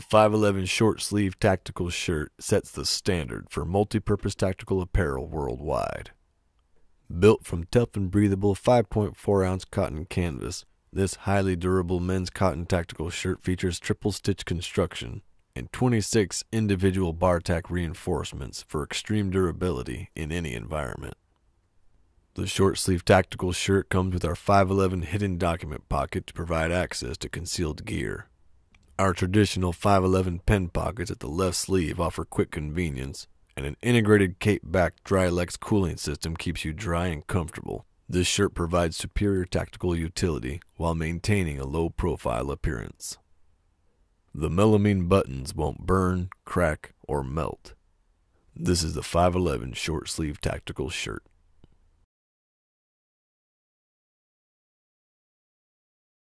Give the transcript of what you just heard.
511 short sleeve tactical shirt sets the standard for multi-purpose tactical apparel worldwide. Built from tough and breathable 5.4 ounce cotton canvas, this highly durable men's cotton tactical shirt features triple stitch construction and 26 individual bar tack reinforcements for extreme durability in any environment. The short sleeve tactical shirt comes with our 511 hidden document pocket to provide access to concealed gear. Our traditional 511 pen pockets at the left sleeve offer quick convenience, and an integrated cape back Drylex cooling system keeps you dry and comfortable. This shirt provides superior tactical utility while maintaining a low profile appearance. The melamine buttons won't burn, crack, or melt. This is the 511 short sleeve tactical shirt.